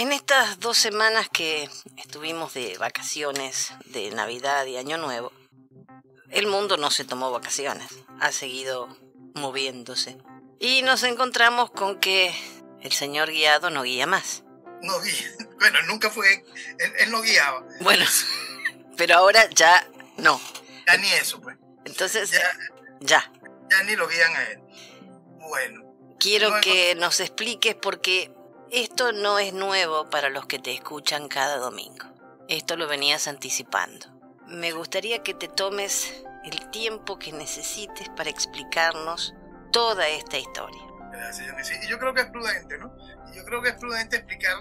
En estas dos semanas que estuvimos de vacaciones de Navidad y Año Nuevo, el mundo no se tomó vacaciones, ha seguido moviéndose. Y nos encontramos con que el señor guiado no guía más. No guía. Bueno, nunca fue. Él, no guiaba. Bueno, pero ahora ya no. Ya ni eso, pues. Entonces, ya. Ya, ya ni lo guían a él. Bueno. Quiero que nos expliques porque esto no es nuevo para los que te escuchan cada domingo. Esto lo venías anticipando. Me gustaría que te tomes el tiempo que necesites para explicarnos toda esta historia. Gracias, yo creo que es prudente, ¿no? Yo creo que es prudente explicar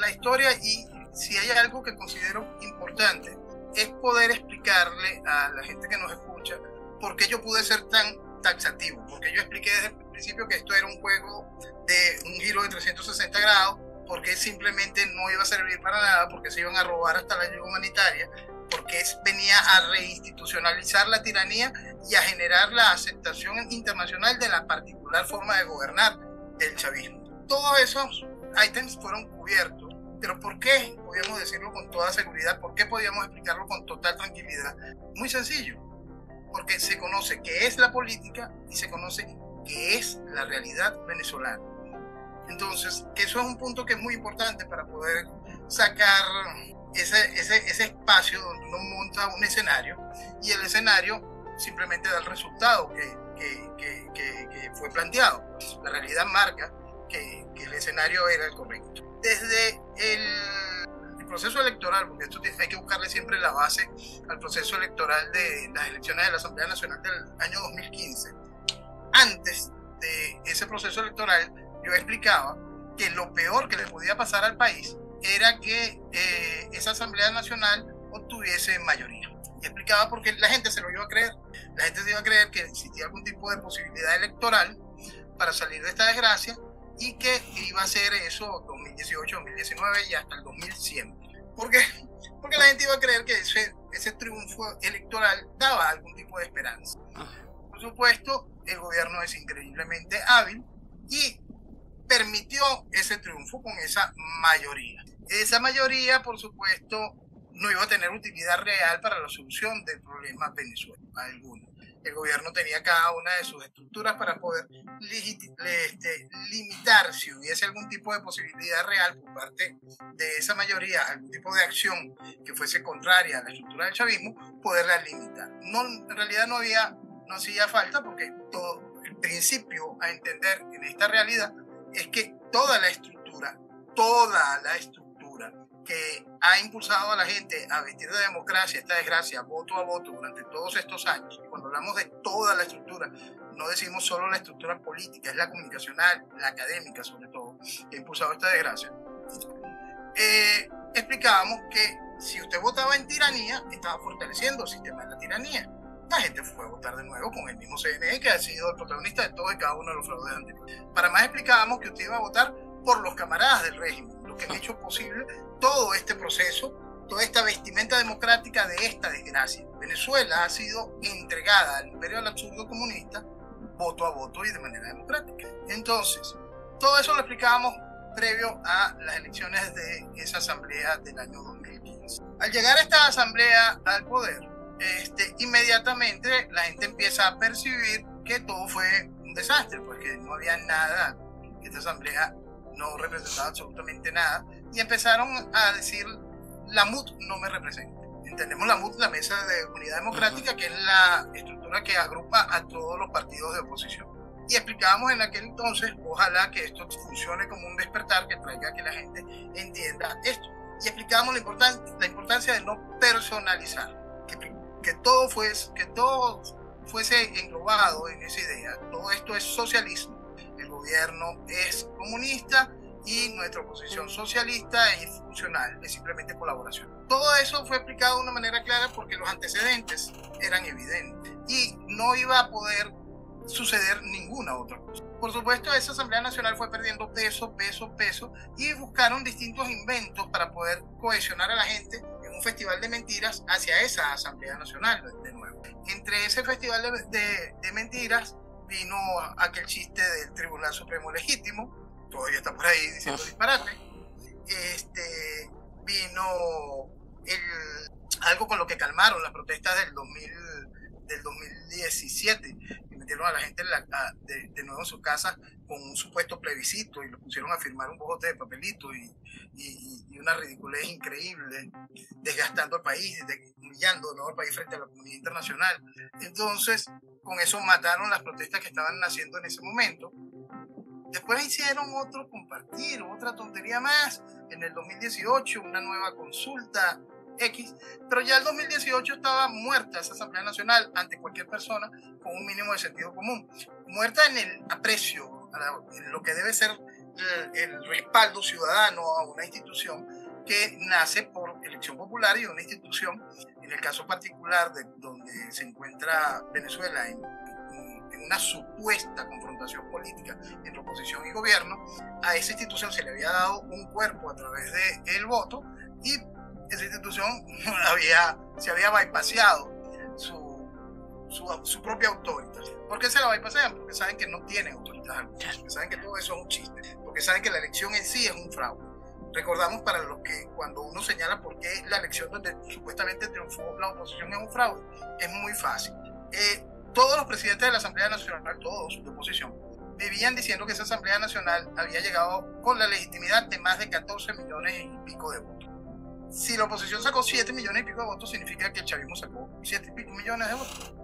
la historia y si hay algo que considero importante es poder explicarle a la gente que nos escucha por qué yo pude ser tan taxativo, porque yo expliqué desde el principio que esto era un juego de un giro de 360 grados, porque simplemente no iba a servir para nada, porque se iban a robar hasta la ayuda humanitaria, porque venía a reinstitucionalizar la tiranía y a generar la aceptación internacional de la particular forma de gobernar del chavismo. Todos esos ítems fueron cubiertos, pero ¿por qué podíamos decirlo con toda seguridad? ¿Por qué podíamos explicarlo con total tranquilidad? Muy sencillo, porque se conoce qué es la política y se conoce qué es la realidad venezolana. Entonces, que eso es un punto que es muy importante para poder sacar ese, ese, ese espacio donde uno monta un escenario y el escenario simplemente da el resultado que, que, que, que fue planteado. La realidad marca que, el escenario era el correcto. Desde el, proceso electoral, porque esto hay que buscarle siempre la base al proceso electoral de las elecciones de la Asamblea Nacional del año 2015. Antes de ese proceso electoral, yo explicaba que lo peor que le podía pasar al país era que eh, esa Asamblea Nacional obtuviese mayoría. Y explicaba porque la gente se lo iba a creer. La gente se iba a creer que existía algún tipo de posibilidad electoral para salir de esta desgracia y que iba a ser eso 2018, 2019 y hasta el 2100. ¿Por qué? Porque la gente iba a creer que ese, ese triunfo electoral daba algún tipo de esperanza. Por supuesto, el gobierno es increíblemente hábil y permitió ese triunfo con esa mayoría. Esa mayoría, por supuesto, no iba a tener utilidad real para la solución del problema Venezuela, alguno. El gobierno tenía cada una de sus estructuras para poder este, limitar si hubiese algún tipo de posibilidad real por parte de esa mayoría, algún tipo de acción que fuese contraria a la estructura del chavismo, poderla limitar. No, en realidad no había, no hacía falta porque todo el principio a entender en esta realidad es que toda la estructura, toda la estructura que ha impulsado a la gente a vestir de democracia esta desgracia voto a voto durante todos estos años, cuando hablamos de toda la estructura, no decimos solo la estructura política, es la comunicacional, la académica sobre todo, que ha impulsado esta desgracia, eh, explicábamos que si usted votaba en tiranía, estaba fortaleciendo el sistema de la tiranía la gente fue a votar de nuevo con el mismo CNE que ha sido el protagonista de todo y cada uno de los fraudes anteriores. Para más explicábamos que usted iba a votar por los camaradas del régimen, los que han hecho posible todo este proceso, toda esta vestimenta democrática de esta desgracia. Venezuela ha sido entregada al imperio del absurdo comunista voto a voto y de manera democrática. Entonces, todo eso lo explicábamos previo a las elecciones de esa asamblea del año 2015. Al llegar esta asamblea al poder, este, inmediatamente la gente empieza a percibir que todo fue un desastre, porque no había nada, esta asamblea no representaba absolutamente nada, y empezaron a decir, la MUD no me representa. Entendemos la MUD, la Mesa de Unidad Democrática, que es la estructura que agrupa a todos los partidos de oposición. Y explicábamos en aquel entonces, ojalá que esto funcione como un despertar que traiga que la gente entienda esto. Y explicábamos la, la importancia de no personalizar que todo, fuese, que todo fuese englobado en esa idea. Todo esto es socialismo. El gobierno es comunista y nuestra oposición socialista es funcional, es simplemente colaboración. Todo eso fue explicado de una manera clara porque los antecedentes eran evidentes y no iba a poder suceder ninguna otra cosa. Por supuesto, esa Asamblea Nacional fue perdiendo peso, peso, peso y buscaron distintos inventos para poder cohesionar a la gente un festival de mentiras hacia esa Asamblea Nacional de nuevo. Entre ese festival de, de, mentiras vino aquel chiste del Tribunal Supremo Legítimo, todavía está por ahí diciendo disparate, este, vino el, algo con lo que calmaron las protestas del 2000, del 2017 y metieron a la gente de, nuevo en sus casas con un supuesto plebiscito y lo pusieron a firmar un bojote de papelito y, y, una ridiculez increíble, desgastando al país, humillando al país frente a la comunidad internacional. Entonces, con eso mataron las protestas que estaban naciendo en ese momento. Después hicieron otro compartir, otra tontería más. En el 2018, una nueva consulta X, pero ya el 2018 estaba muerta esa Asamblea Nacional ante cualquier persona con un mínimo de sentido común. Muerta en el aprecio, en lo que debe ser el, respaldo ciudadano a una institución que nace por elección popular y una institución, en el caso particular de donde se encuentra Venezuela en, en una supuesta confrontación política entre oposición y gobierno, a esa institución se le había dado un cuerpo a través del el voto y esa institución había, se había bypassado su, su, su, propia autoridad. ¿Por qué se la bypassean? Porque saben que no tiene autoridad porque saben que todo eso es un chiste, porque saben que la elección en sí es un fraude. Recordamos para los que cuando uno señala por qué la elección donde supuestamente triunfó la oposición es un fraude, es muy fácil. Eh, todos los presidentes de la Asamblea Nacional, todos de oposición, vivían diciendo que esa Asamblea Nacional había llegado con la legitimidad de más de 14 millones y pico de votos si la oposición sacó 7 millones y pico de votos, significa que el chavismo sacó 7 y pico millones de votos.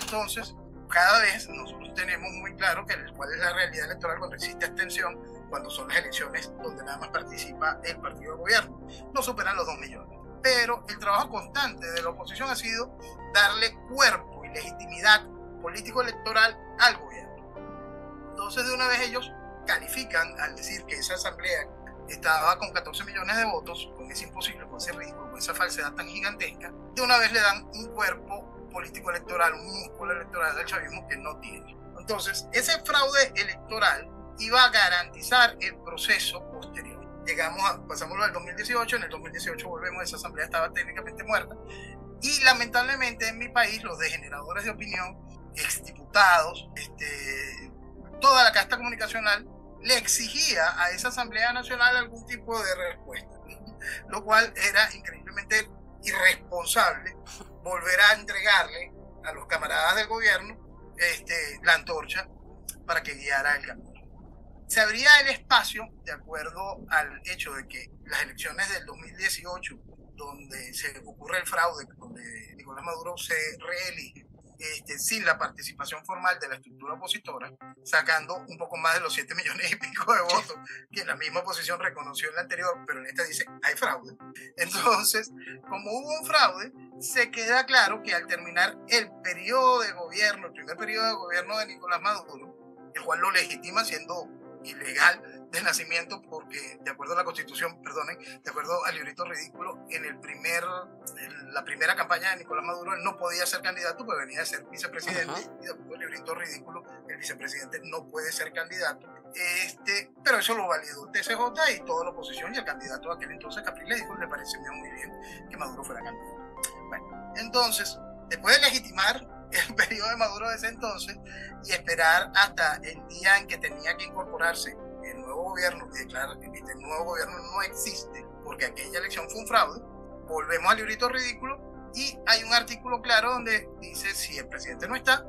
Entonces, cada vez nosotros tenemos muy claro que, cuál es la realidad electoral cuando existe abstención, cuando son las elecciones donde nada más participa el partido de gobierno. No superan los 2 millones. Pero el trabajo constante de la oposición ha sido darle cuerpo y legitimidad político-electoral al gobierno. Entonces, de una vez ellos califican al decir que esa asamblea estaba con 14 millones de votos, con ese imposible, con ese ridículo, con esa falsedad tan gigantesca, de una vez le dan un cuerpo político electoral, un músculo electoral del chavismo que no tiene. Entonces, ese fraude electoral iba a garantizar el proceso posterior. Llegamos a, pasamos al 2018, en el 2018 volvemos, esa asamblea estaba técnicamente muerta, y lamentablemente en mi país los degeneradores de opinión, exdiputados, este, toda la casta comunicacional, le exigía a esa Asamblea Nacional algún tipo de respuesta, lo cual era increíblemente irresponsable volver a entregarle a los camaradas del gobierno este, la antorcha para que guiara el camino. Se abría el espacio, de acuerdo al hecho de que las elecciones del 2018, donde se ocurre el fraude, donde Nicolás Maduro se reelige, este, sin la participación formal de la estructura opositora, sacando un poco más de los 7 millones y pico de votos que la misma oposición reconoció en la anterior, pero en esta dice hay fraude. Entonces, como hubo un fraude, se queda claro que al terminar el periodo de gobierno, el primer periodo de gobierno de Nicolás Maduro, el cual lo legitima siendo ilegal de nacimiento porque, de acuerdo a la constitución, perdonen, de acuerdo al librito ridículo, en, el primer, la primera campaña de Nicolás Maduro él no podía ser candidato, pero venía a ser vicepresidente, y de acuerdo al librito ridículo, el vicepresidente no puede ser candidato. Este, pero eso lo validó el TCJ y toda la oposición y el candidato de aquel entonces, Capriles, le dijo, le parece muy bien que Maduro fuera candidato. Bueno, entonces, después de legitimar el periodo de Maduro de ese entonces y esperar hasta el día en que tenía que incorporarse gobierno que declara que este nuevo gobierno no existe porque aquella elección fue un fraude, volvemos al librito ridículo y hay un artículo claro donde dice si el presidente no está,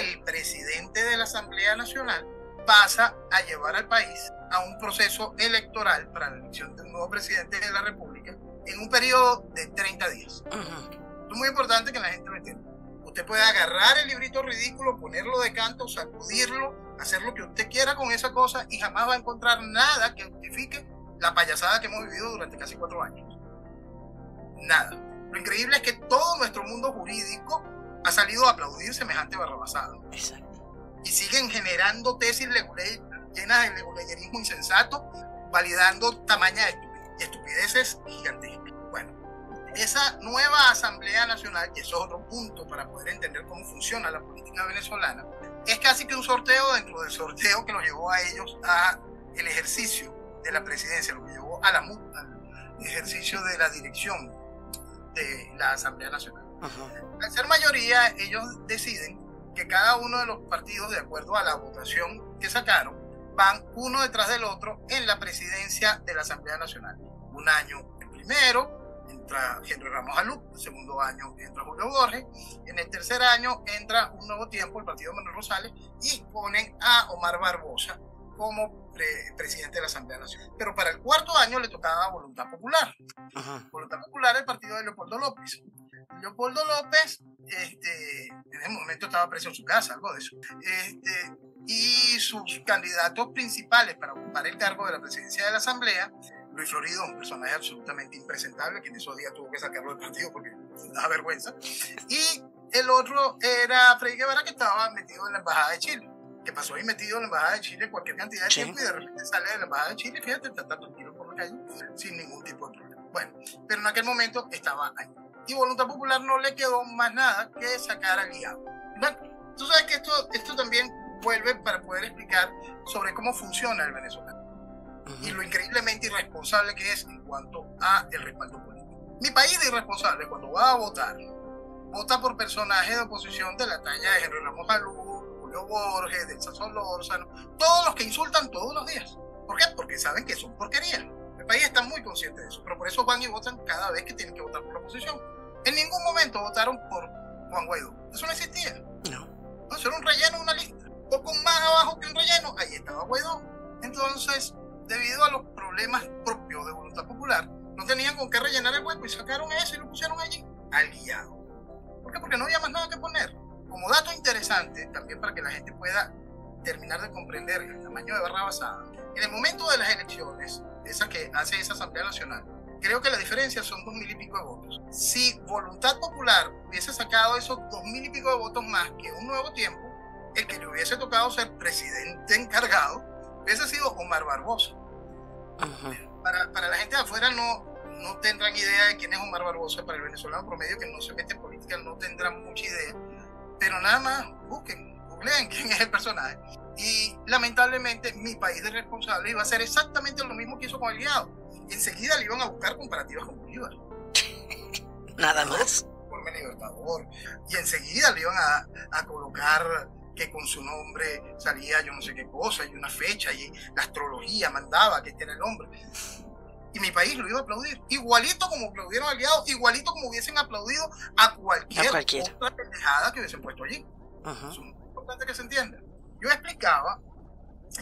el presidente de la Asamblea Nacional pasa a llevar al país a un proceso electoral para la elección de un nuevo presidente de la República en un periodo de 30 días. Es muy importante que la gente lo entienda. Usted puede agarrar el librito ridículo, ponerlo de canto, sacudirlo hacer lo que usted quiera con esa cosa y jamás va a encontrar nada que justifique la payasada que hemos vivido durante casi cuatro años. Nada. Lo increíble es que todo nuestro mundo jurídico ha salido a aplaudir semejante barrabasada. Exacto. Y siguen generando tesis llenas de leguleyerismo insensato, validando tamaña de estupideces gigantescas. Esa nueva Asamblea Nacional, y eso es otro punto para poder entender cómo funciona la política venezolana, es casi que un sorteo dentro del sorteo que los llevó a ellos a el ejercicio de la presidencia, lo llevó a la, al ejercicio de la dirección de la Asamblea Nacional. Al ser mayoría, ellos deciden que cada uno de los partidos, de acuerdo a la votación que sacaron, van uno detrás del otro en la presidencia de la Asamblea Nacional. Un año el primero, entra Henry Ramos Alup, el segundo año entra Julio Borges, en el tercer año entra un nuevo tiempo, el partido Manuel Rosales, y ponen a Omar Barbosa como presidente de la Asamblea Nacional. Pero para el cuarto año le tocaba Voluntad Popular. Voluntad Popular, el partido de Leopoldo López. Leopoldo López, este, en ese momento estaba preso en su casa, algo de eso. Este, y sus candidatos principales para ocupar el cargo de la presidencia de la Asamblea, Luis Florido, un personaje absolutamente impresentable, que en esos días tuvo que sacarlo del partido porque da vergüenza. Y el otro era Freddy Guevara, que estaba metido en la Embajada de Chile que pasó ahí metido en la Embajada de Chile cualquier cantidad de tiempo y de repente sale de la Embajada de Chile, fíjate, está tranquilo por la calle sin ningún tipo de problema. Bueno, pero en aquel momento estaba ahí. Y Voluntad Popular no le quedó más nada que sacar al guiado. Bueno, tú sabes que esto, esto también vuelve para poder explicar sobre cómo funciona el venezolano y lo increíblemente irresponsable que es en cuanto a el respaldo político. Mi país de irresponsable cuando va a votar, vota por personajes de oposición de la talla de Henry Ramos Alú, Julio Borges, del Sazón Lórzano, todos los que insultan todos los días. ¿Por qué? Porque saben que son porquerías. El país está muy consciente de eso, pero por eso van y votan cada vez que tienen que votar por la oposición. En ningún momento votaron por Juan Guaidó. Eso no existía. No. Eso era un relleno, una lista. O con más abajo que un relleno, ahí estaba Guaidó. Entonces, debido a los problemas propios de voluntad popular, no tenían con qué rellenar el hueco y sacaron eso y lo pusieron allí, al guiado. ¿Por qué? Porque no había más nada que poner como dato interesante, también para que la gente pueda terminar de comprender el tamaño de barra basada, en el momento de las elecciones, esa que hace esa Asamblea Nacional, creo que la diferencia son dos mil y pico de votos. Si Voluntad Popular hubiese sacado esos dos mil y pico de votos más que un nuevo tiempo, el que le hubiese tocado ser presidente encargado hubiese sido Omar Barbosa. Para, para, la gente de afuera no, no tendrán idea de quién es Omar Barbosa, para el venezolano promedio que no se mete en política no tendrán mucha idea pero nada más busquen, googleen quién es el personaje. Y lamentablemente mi país de responsable iba a hacer exactamente lo mismo que hizo con Aliado. Enseguida le iban a buscar comparativas con Bolívar. Nada más. Por Libertador. Y enseguida le iban a, a colocar que con su nombre salía yo no sé qué cosa y una fecha y la astrología mandaba que este era el nombre y mi país lo iba a aplaudir. Igualito como aplaudieron aliados, igualito como hubiesen aplaudido a cualquier otra pendejada que hubiesen puesto allí. Es muy importante que se entienda. Yo explicaba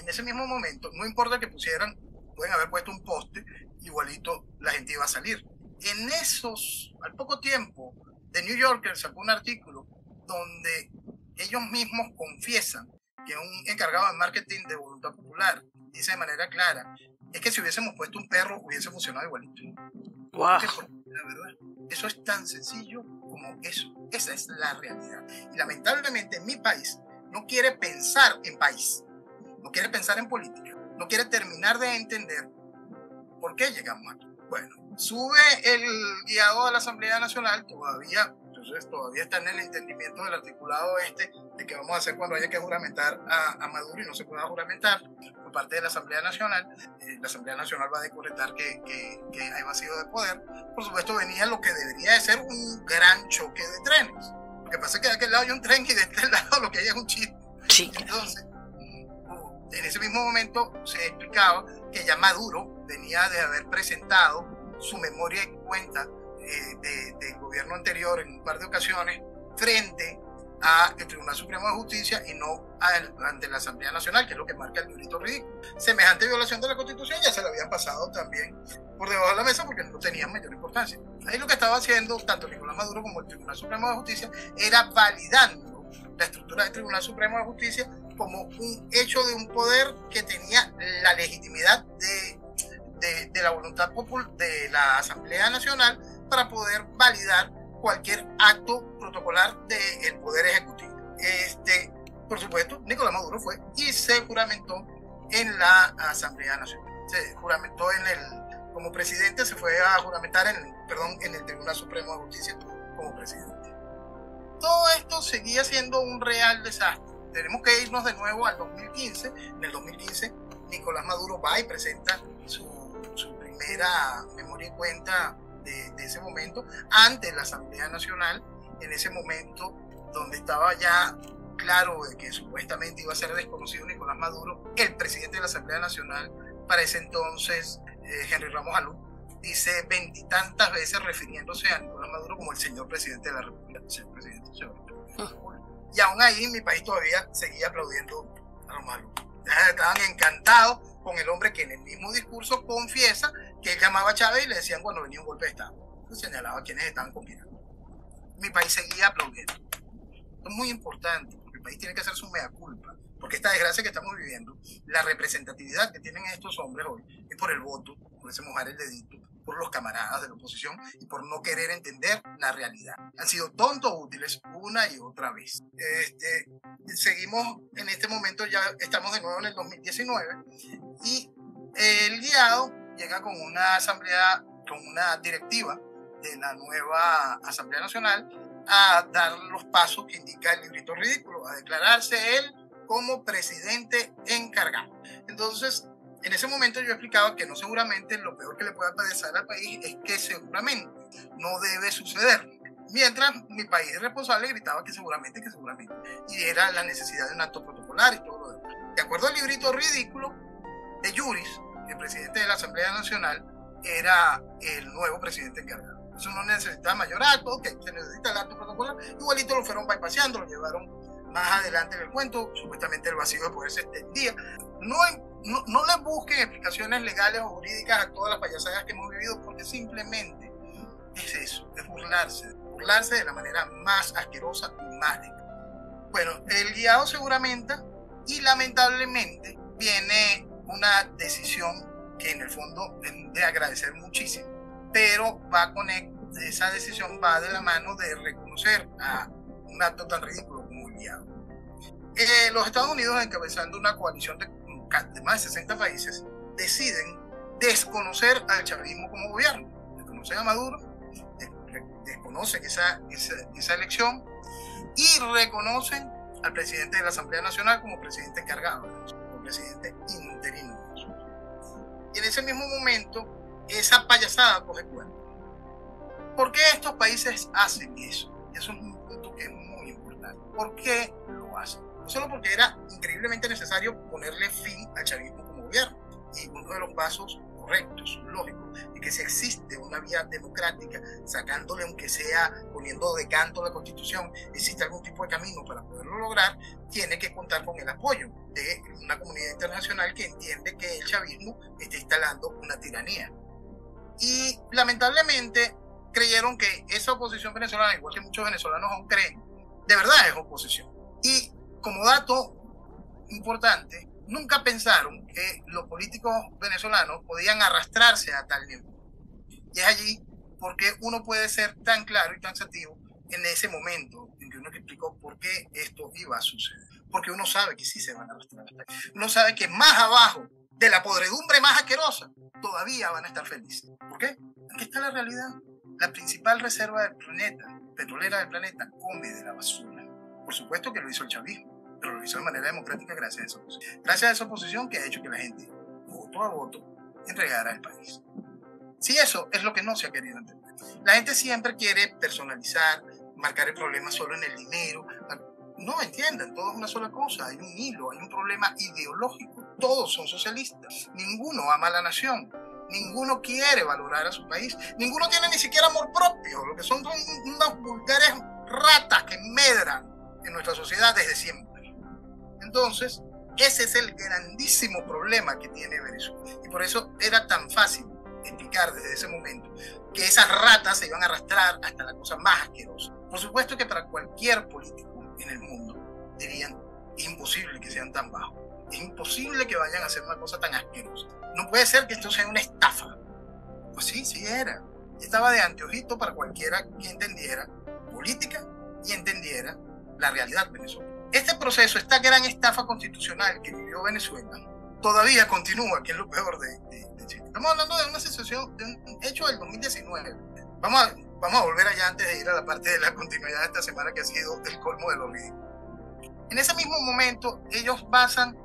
en ese mismo momento, no importa que pusieran, pueden haber puesto un poste, igualito la gente iba a salir. En esos, al poco tiempo, The New Yorker sacó un artículo donde ellos mismos confiesan que un encargado de marketing de Voluntad Popular dice de manera clara es que si hubiésemos puesto un perro hubiese funcionado igualito. Wow. La verdad, eso es tan sencillo como eso. Esa es la realidad. Y lamentablemente mi país no quiere pensar en país, no quiere pensar en política, no quiere terminar de entender por qué llegamos aquí. Bueno, sube el guiado de la Asamblea Nacional, todavía, entonces todavía está en el entendimiento del articulado este de qué vamos a hacer cuando haya que juramentar a, a Maduro y no se pueda juramentar parte de la Asamblea Nacional. Eh, la Asamblea Nacional va a decretar que, que, que, hay vacío de poder. Por supuesto, venía lo que debería de ser un gran choque de trenes. Lo que pasa es que de aquel lado hay un tren y de este lado lo que hay es un chip. Entonces, en ese mismo momento se explicaba que ya Maduro venía de haber presentado su memoria y cuenta eh, del gobierno anterior en un par de ocasiones frente al Tribunal Supremo de Justicia y no ante la Asamblea Nacional, que es lo que marca el delito ridículo. Semejante violación de la Constitución ya se la habían pasado también por debajo de la mesa porque no tenían mayor importancia. Ahí lo que estaba haciendo tanto Nicolás Maduro como el Tribunal Supremo de Justicia era validando la estructura del Tribunal Supremo de Justicia como un hecho de un poder que tenía la legitimidad de, de, de la voluntad popular de la Asamblea Nacional para poder validar cualquier acto protocolar del Poder Ejecutivo. Este, por supuesto, Nicolás Maduro fue y se juramentó en la Asamblea Nacional. Se juramentó en el, como presidente, se fue a juramentar en, perdón, en el Tribunal Supremo de Justicia como presidente. Todo esto seguía siendo un real desastre. Tenemos que irnos de nuevo al 2015. En el 2015, Nicolás Maduro va y presenta su, su primera memoria y cuenta de, ese momento ante la Asamblea Nacional, en ese momento donde estaba ya claro de que supuestamente iba a ser desconocido Nicolás Maduro, el presidente de la Asamblea Nacional, para ese entonces, eh, Henry Ramos Alú, dice veintitantas veces refiriéndose a Nicolás Maduro como el señor presidente de la República, señor presidente, Y aún ahí mi país todavía seguía aplaudiendo a Romano. Estaban encantados con el hombre que en el mismo discurso confiesa que él llamaba a Chávez y le decían cuando venía un golpe de Estado. señalaba a quienes estaban conspirando. Mi país seguía aplaudiendo. Esto es muy importante, porque el país tiene que hacer su mea culpa. Porque esta desgracia que estamos viviendo, la representatividad que tienen estos hombres hoy, es por el voto, por ese mojar el dedito, por los camaradas de la oposición y por no querer entender la realidad. Han sido tontos útiles una y otra vez. Este, seguimos en este momento, ya estamos de nuevo en el 2019 y el guiado llega con una asamblea, con una directiva de la nueva Asamblea Nacional a dar los pasos que indica el librito ridículo, a declararse él como presidente encargado. Entonces, en ese momento yo explicaba que no seguramente lo peor que le pueda pasar al país es que seguramente no debe suceder. Mientras mi país responsable gritaba que seguramente, que seguramente. Y era la necesidad de un acto protocolar y todo lo demás. De acuerdo al librito ridículo de Yuris, el presidente de la Asamblea Nacional era el nuevo presidente encargado. Eso no necesita mayor acto, ok, se necesita el acto protocolar. Igualito lo fueron bypassando, lo llevaron más adelante en el cuento, supuestamente el vacío de poder se extendía. No, no, no le busquen explicaciones legales o jurídicas a todas las payasadas que hemos vivido, porque simplemente es eso, es burlarse, burlarse de la manera más asquerosa y más Bueno, el guiado seguramente y lamentablemente viene una decisión que en el fondo de agradecer muchísimo, pero va con e, esa decisión va de la mano de reconocer a un acto tan ridículo eh, los Estados Unidos, encabezando una coalición de, más de 60 países, deciden desconocer al chavismo como gobierno. Desconocen a Maduro, desconocen esa, esa, elección y reconocen al presidente de la Asamblea Nacional como presidente encargado, como presidente interino. Y en ese mismo momento, esa payasada coge cuenta. ¿Por qué estos países hacen eso? Eso es. ¿Por qué lo hacen? no solo porque era increíblemente necesario ponerle fin al chavismo como gobierno, y uno de los pasos correctos, lógicos, y que si existe una vía democrática, sacándole aunque sea poniendo de canto la constitución, existe algún tipo de camino para poderlo lograr, tiene que contar con el apoyo de una comunidad internacional que entiende que el chavismo está instalando una tiranía. Y lamentablemente creyeron que esa oposición venezolana, igual que muchos venezolanos aún creen, de verdad es oposición. Y como dato importante, nunca pensaron que los políticos venezolanos podían arrastrarse a tal nivel. Y es allí porque uno puede ser tan claro y tan sativo en ese momento en que uno explicó por qué esto iba a suceder. Porque uno sabe que sí se van a arrastrar. Uno sabe que más abajo de la podredumbre más asquerosa todavía van a estar felices. ¿Por qué? Aquí está la realidad. La principal reserva del planeta, petrolera del planeta, come de la basura. Por supuesto que lo hizo el chavismo pero lo hizo de manera democrática gracias a esa oposición. Gracias a esa oposición que ha hecho que la gente, voto a voto, entregara el país. Si eso es lo que no se ha querido entender. La gente siempre quiere personalizar, marcar el problema solo en el dinero. No entiendan, todo es una sola cosa. Hay un hilo, hay un problema ideológico. Todos son socialistas. Ninguno ama a la nación. Ninguno quiere valorar a su país. Ninguno tiene ni siquiera amor propio. Lo que son son unas vulgares ratas que medran en nuestra sociedad desde siempre. Entonces, ese es el grandísimo problema que tiene Venezuela. Y por eso era tan fácil explicar desde ese momento que esas ratas se iban a arrastrar hasta la cosa más asquerosa. Por supuesto que para cualquier político en el mundo dirían, imposible que sean tan bajos. Es imposible que vayan a hacer una cosa tan asquerosa. No puede ser que esto sea una estafa. Pues sí, sí era. Estaba de anteojito para cualquiera que entendiera política y entendiera la realidad venezolana. Este proceso, esta gran estafa constitucional que vivió Venezuela, todavía continúa, que es lo peor de, Chile. Estamos hablando de una situación, de un hecho del 2019. Vamos a, vamos a volver allá antes de ir a la parte de la continuidad de esta semana que ha sido el colmo de lo ridículo. En ese mismo momento, ellos basan,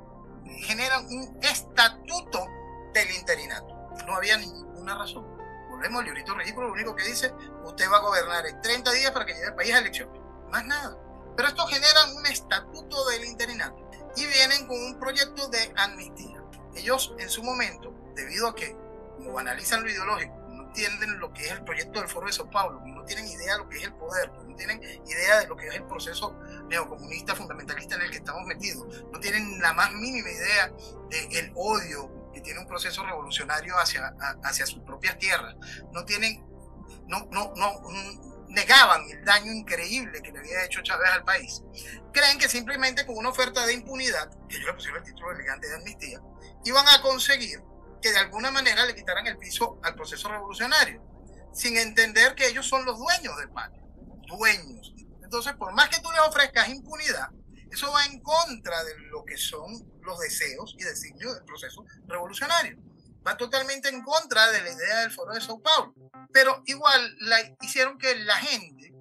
generan un estatuto del interinato. No había ninguna razón. Volvemos al librito ridículo, lo único que dice, usted va a gobernar en 30 días para que lleve el país a elecciones. Más nada Pero esto genera un estatuto del interinato y vienen con un proyecto de amnistía. Ellos en su momento, debido a que como analizan lo ideológico, entienden lo que es el proyecto del Foro de Sao Paulo, no tienen idea de lo que es el poder, no tienen idea de lo que es el proceso neocomunista fundamentalista en el que estamos metidos, no tienen la más mínima idea del odio que tiene un proceso revolucionario hacia, hacia sus propias tierras, no tienen, no, no, no, negaban el daño increíble que le había hecho Chávez al país, creen que simplemente con una oferta de impunidad, que yo le pusieron el título elegante de amnistía, iban a conseguir que de alguna manera le quitaran el piso al proceso revolucionario, sin entender que ellos son los dueños del país, dueños. Entonces, por más que tú les ofrezcas impunidad, eso va en contra de lo que son los deseos y designios del proceso revolucionario. Va totalmente en contra de la idea del Foro de Sao Paulo. Pero igual la, hicieron que la gente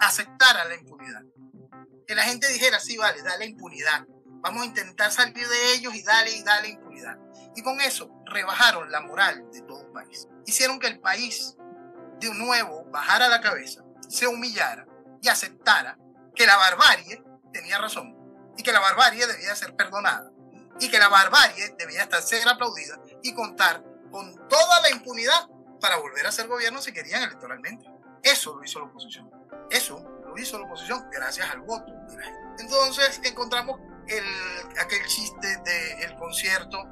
aceptara la impunidad. Que la gente dijera, sí, vale, dale impunidad. Vamos a intentar salir de ellos y dale y dale impunidad. Y con eso rebajaron la moral de todo el país. Hicieron que el país de nuevo bajara la cabeza, se humillara y aceptara que la barbarie tenía razón y que la barbarie debía ser perdonada y que la barbarie debía estar ser aplaudida y contar con toda la impunidad para volver a ser gobierno si querían electoralmente. Eso lo hizo la oposición. Eso lo hizo la oposición gracias al voto. Entonces encontramos el, aquel chiste del concierto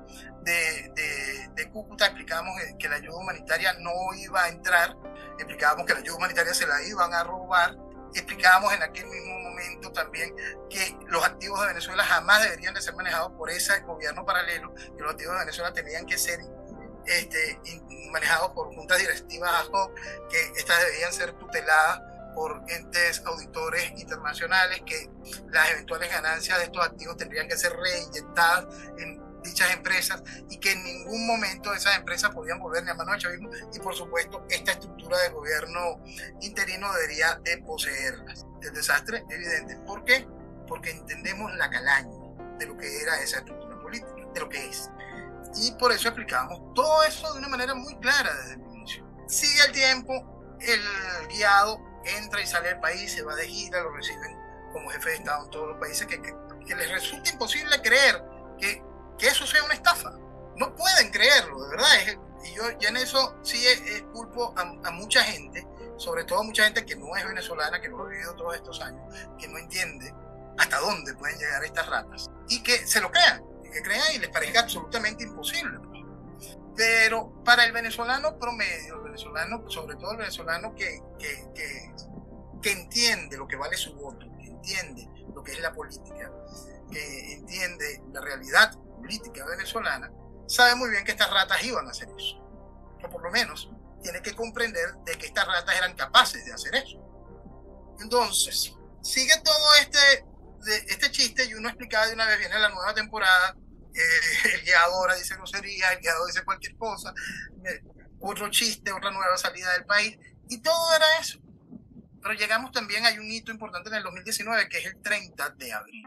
de, de, de, Cúcuta, explicábamos que la ayuda humanitaria no iba a entrar, explicábamos que la ayuda humanitaria se la iban a robar, explicábamos en aquel mismo momento también que los activos de Venezuela jamás deberían de ser manejados por ese gobierno paralelo, que los activos de Venezuela tenían que ser este, manejados por juntas directivas que estas debían ser tuteladas por entes auditores internacionales, que las eventuales ganancias de estos activos tendrían que ser reinyectadas en dichas empresas y que en ningún momento esas empresas podían volver ni a mano del chavismo y por supuesto esta estructura de gobierno interino debería de poseerlas. El desastre evidente. ¿Por qué? Porque entendemos la calaña de lo que era esa estructura política, de lo que es. Y por eso explicamos todo eso de una manera muy clara desde el inicio. Sigue el tiempo, el guiado entra y sale del país, se va de gira, lo reciben como jefe de Estado en todos los países, que, les resulta imposible creer que, que, eso sea una estafa. No pueden creerlo, de verdad. y yo ya en eso sí es, culpo a, a, mucha gente, sobre todo mucha gente que no es venezolana, que no ha vivido todos estos años, que no entiende hasta dónde pueden llegar estas ratas y que se lo crean, y que crean y les parezca absolutamente imposible. Pero para el venezolano promedio, el venezolano, sobre todo el venezolano que, que, que, entiende lo que vale su voto, que entiende lo que es la política, que entiende la realidad política venezolana, sabe muy bien que estas ratas iban a hacer eso. O por lo menos tiene que comprender de que estas ratas eran capaces de hacer eso. Entonces, sigue todo este, de, este chiste y uno explicaba de una vez, viene la nueva temporada, eh, el guiado ahora dice grosería, el guiado dice cualquier cosa, eh, otro chiste, otra nueva salida del país, y todo era eso. Pero llegamos también, hay un hito importante en el 2019, que es el 30 de abril.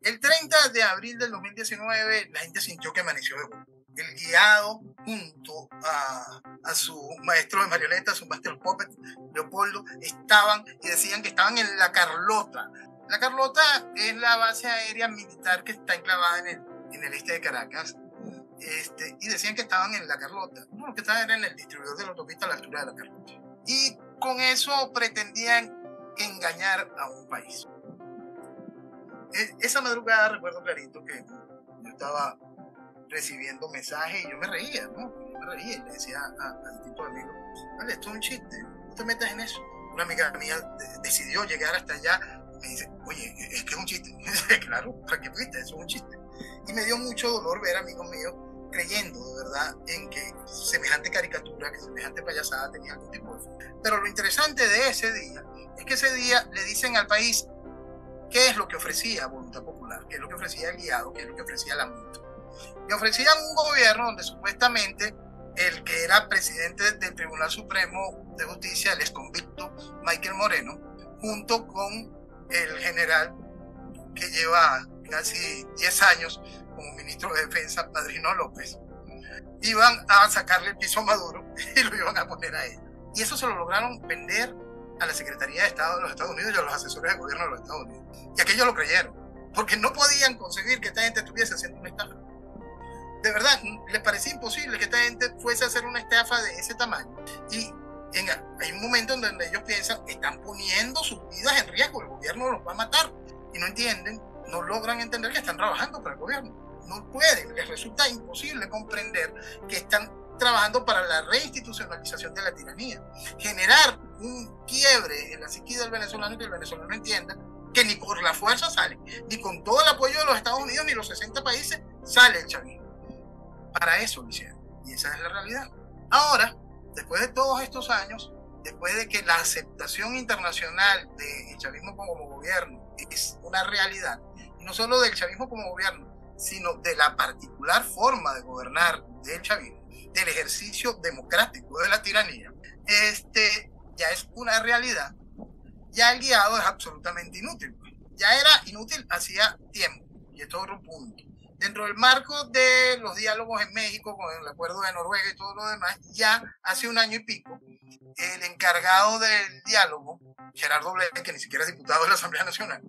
El 30 de abril del 2019, la gente sintió que amaneció de vuelta. El guiado, junto a, a su maestro de marioneta, su maestro puppet, Leopoldo, estaban y decían que estaban en la Carlota. La Carlota es la base aérea militar que está enclavada en el en el este de Caracas, este, y decían que estaban en La Carlota. No, que estaban en el distribuidor de la autopista a la altura de La Carlota. Y con eso pretendían engañar a un país. E, esa madrugada recuerdo clarito que yo estaba recibiendo mensajes y yo me reía, ¿no? Yo me reía y le decía a, a distintos amigos, vale, esto es un chiste, no te metas en eso. Una amiga mía decidió llegar hasta allá, me dice, oye, es que es un chiste. claro, ¿para qué fuiste? Eso es un chiste. Y me dio mucho dolor ver amigos míos creyendo de verdad en que semejante caricatura, que semejante payasada tenía algún tipo de Pero lo interesante de ese día es que ese día le dicen al país qué es lo que ofrecía Voluntad Popular, qué es lo que ofrecía el guiado, qué es lo que ofrecía la multa. Y ofrecían un gobierno donde supuestamente el que era presidente del Tribunal Supremo de Justicia, el exconvicto Michael Moreno, junto con el general que lleva casi 10 años como ministro de Defensa, Padrino López, iban a sacarle el piso a Maduro y lo iban a poner a él. Y eso se lo lograron vender a la Secretaría de Estado de los Estados Unidos y a los asesores de gobierno de los Estados Unidos. Y aquellos lo creyeron, porque no podían conseguir que esta gente estuviese haciendo una estafa. De verdad, les parecía imposible que esta gente fuese a hacer una estafa de ese tamaño. Y en, hay un momento en donde ellos piensan, están poniendo sus vidas en riesgo, el gobierno los va a matar. Y no entienden, no logran entender que están trabajando para el gobierno. No pueden, les resulta imposible comprender que están trabajando para la reinstitucionalización de la tiranía, generar un quiebre en la psiquis del venezolano y que el venezolano entienda que ni por la fuerza sale, ni con todo el apoyo de los Estados Unidos ni los 60 países sale el chavismo. Para eso lo hicieron. Y esa es la realidad. Ahora, después de todos estos años, después de que la aceptación internacional del chavismo como gobierno es una realidad, no solo del chavismo como gobierno, sino de la particular forma de gobernar del chavismo, del ejercicio democrático de la tiranía, este ya es una realidad. Ya el guiado es absolutamente inútil. Ya era inútil hacía tiempo. Y esto es otro punto. Dentro del marco de los diálogos en México, con el acuerdo de Noruega y todo lo demás, ya hace un año y pico, el encargado del diálogo, Gerardo Blake, que ni siquiera es diputado de la Asamblea Nacional,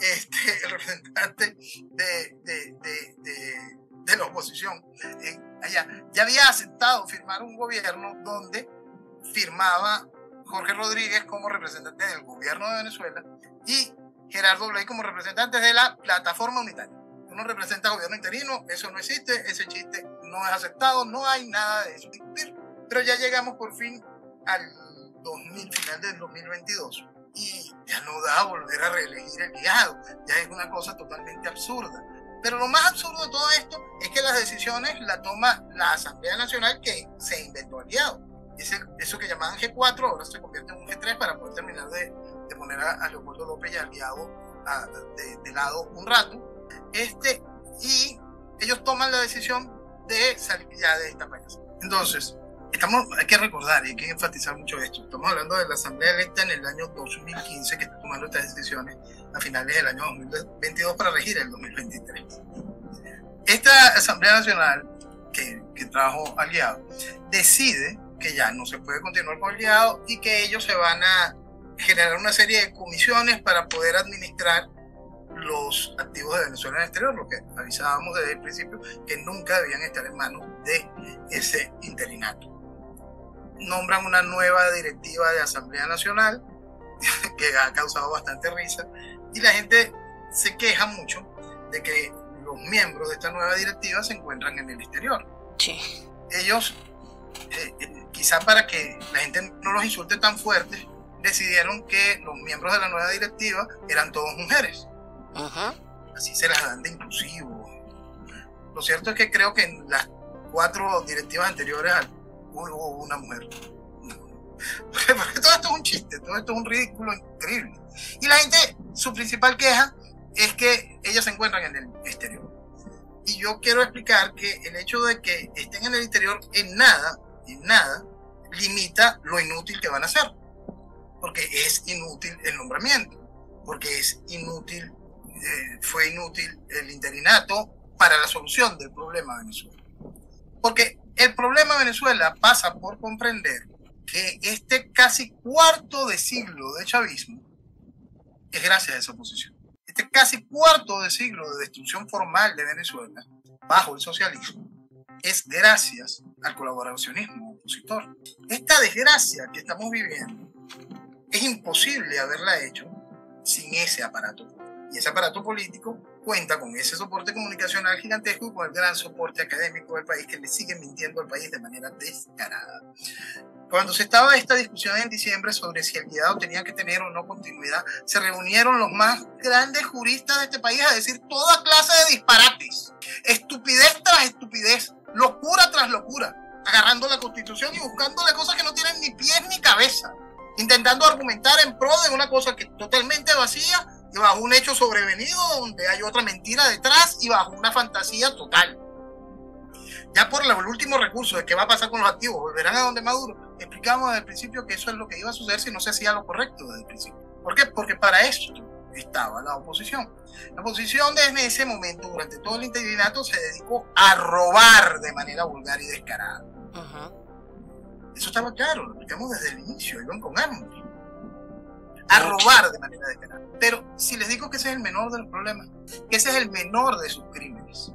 este, el representante de, de, de, de la oposición, eh, allá, ya había aceptado firmar un gobierno donde firmaba Jorge Rodríguez como representante del gobierno de Venezuela y Gerardo Blay como representante de la plataforma unitaria. Uno representa gobierno interino, eso no existe, ese chiste no es aceptado, no hay nada de eso. Pero ya llegamos por fin al 2000, final del 2022 y ya no da volver a reelegir el guiado, ya es una cosa totalmente absurda. Pero lo más absurdo de todo esto es que las decisiones las toma la Asamblea Nacional que se inventó el guiado. eso que llamaban G4 ahora se convierte en un G3 para poder terminar de, de poner a, Leopoldo López y al guiado de, lado un rato. Este, y ellos toman la decisión de salir ya de esta payasa. Entonces, hay que recordar y hay que enfatizar mucho esto. Estamos hablando de la Asamblea electa en el año 2015 que está tomando estas decisiones a finales del año 2022 para regir el 2023. Esta Asamblea Nacional que, que trajo aliado decide que ya no se puede continuar con aliado y que ellos se van a generar una serie de comisiones para poder administrar los activos de Venezuela en el exterior, lo que avisábamos desde el principio, que nunca debían estar en manos de ese interinato nombran una nueva directiva de Asamblea Nacional que ha causado bastante risa y la gente se queja mucho de que los miembros de esta nueva directiva se encuentran en el exterior. Sí. Ellos, eh, eh, quizá para que la gente no los insulte tan fuerte, decidieron que los miembros de la nueva directiva eran todos mujeres. Así se las dan de inclusivo. Lo cierto es que creo que en las cuatro directivas anteriores hubo una mujer. Porque todo esto es un chiste, todo esto es un ridículo increíble. Y la gente, su principal queja es que ellas se encuentran en el exterior. Y yo quiero explicar que el hecho de que estén en el exterior en nada, en nada, limita lo inútil que van a hacer. Porque es inútil el nombramiento, porque es inútil, eh, fue inútil el interinato para la solución del problema de Venezuela. Porque el problema de Venezuela pasa por comprender que este casi cuarto de siglo de chavismo es gracias a esa oposición. Este casi cuarto de siglo de destrucción formal de Venezuela bajo el socialismo es gracias al colaboracionismo opositor. Esta desgracia que estamos viviendo es imposible haberla hecho sin ese aparato. Y ese aparato político cuenta con ese soporte comunicacional gigantesco y con el gran soporte académico del país que le sigue mintiendo al país de manera descarada. Cuando se estaba esta discusión en diciembre sobre si el guiado tenía que tener o no continuidad, se reunieron los más grandes juristas de este país a decir toda clase de disparates, estupidez tras estupidez, locura tras locura, agarrando la constitución y buscándole cosas que no tienen ni pies ni cabeza, intentando argumentar en pro de una cosa que totalmente vacía y bajo un hecho sobrevenido donde hay otra mentira detrás y bajo una fantasía total. Ya por el último recurso de qué va a pasar con los activos, volverán a donde Maduro, explicamos desde el principio que eso es lo que iba a suceder si no se hacía lo correcto desde el principio. ¿Por qué? Porque para eso estaba la oposición. La oposición desde ese momento, durante todo el interinato, se dedicó a robar de manera vulgar y descarada. Eso estaba claro, lo explicamos desde el inicio, iban con hambre. A robar de manera descarada. Pero si les digo que ese es el menor de los problemas, que ese es el menor de sus crímenes,